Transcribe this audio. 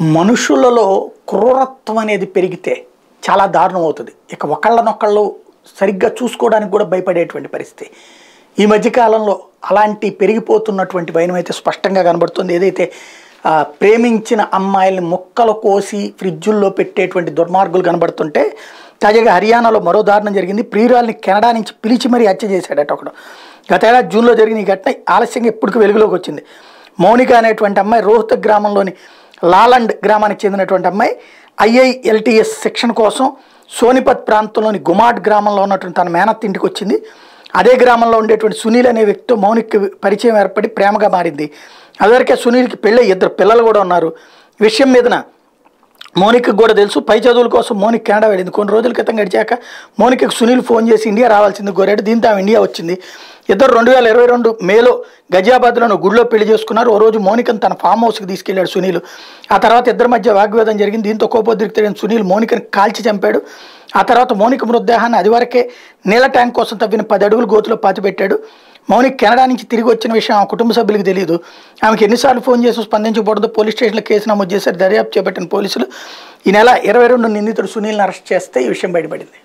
మనుషులలో క్రూరత్వం అనేది పెరిగితే చాలా దారుణం అవుతుంది. ఇక ఒకళ్ళనొకళ్ళు సరిగ్గా చూసుకోవడానికి కూడా భయపడేటువంటి పరిస్థితి. ఈ మధ్యకాలంలో అలాంటి పెరిగిపోతున్నటువంటి భయం అయితే స్పష్టంగా కనబడుతుంది. ఏదైతే ప్రేమించిన అమ్మాయిల్ని ముక్కలు కోసి ఫ్రిడ్జుల్లో పెట్టేటువంటి దుర్మార్గులు కనబడుతుంటే తాజాగా హర్యానాలో మరో దారుణం జరిగింది. ప్రియురాల్ని కెనడా నుంచి పిలిచి మరీ హత్య చేశాడట ఒకడు. గతేడాది జూన్లో జరిగిన ఈ ఘటన ఆలస్యంగా ఎప్పటికి వెలుగులోకి వచ్చింది. మౌనిక అనేటువంటి అమ్మాయి రోహ్తక్ గ్రామంలోని లాలండ్ గ్రామానికి చెందినటువంటి అమ్మాయి ఐఐఎల్టీఎస్ శిక్షణ కోసం సోనిపత్ ప్రాంతంలోని గుమాడ్ గ్రామంలో ఉన్నటువంటి తన మేనత్ ఇంటికి వచ్చింది. అదే గ్రామంలో ఉండేటువంటి సునీల్ అనే వ్యక్తితో మౌనిక్ పరిచయం ఏర్పడి ప్రేమగా మారింది. అదివరకే సునీల్కి పెళ్ళి ఇద్దరు పిల్లలు కూడా ఉన్నారు. విషయం మీదన మోనిక్కి కూడా తెలుసు. పై చదువుల కోసం మోనిక్ కెనడా వెళ్ళింది. కొన్ని రోజుల క్రితం గడిచాక మోనిక్కి సునీల్ ఫోన్ చేసి ఇండియా రావాల్సింది కోరాడు. దీంతో ఆమె ఇండియా వచ్చింది. ఇద్దరు రెండు వేల ఇరవై రెండు మేలో గజియాబాద్లోని గుడిలో పెళ్ళి చేసుకున్నారు. ఓ రోజు మోనికను తన ఫామ్ హౌస్కి తీసుకెళ్ళాడు సునీల్. ఆ తర్వాత ఇద్దరి మధ్య వాగ్వేదం జరిగింది. దీంతో కోపోద్రిక్తుడైన సునీల్ మోనికను కాల్చి చంపాడు. ఆ తర్వాత మౌనిక మృతదేహాన్ని అదివరకే నీళ్ళ ట్యాంక్ కోసం తవ్విన పది అడుగులు గోతులో పాతిపెట్టాడు. మౌనిక్ కెనడా నుంచి తిరిగి వచ్చిన విషయం ఆ కుటుంబ సభ్యులకు తెలియదు ఆమెకి ఎన్నిసార్లు ఫోన్ చేసి స్పందించకూడదు పోలీస్ స్టేషన్లో కేసు నమోదు చేశారు. దర్యాప్తు చేపట్టిన పోలీసులు ఈ నెల ఇరవై రెండు నిందితుడు సునీల్ని అరెస్ట్ చేస్తే ఈ విషయం బయటపడింది.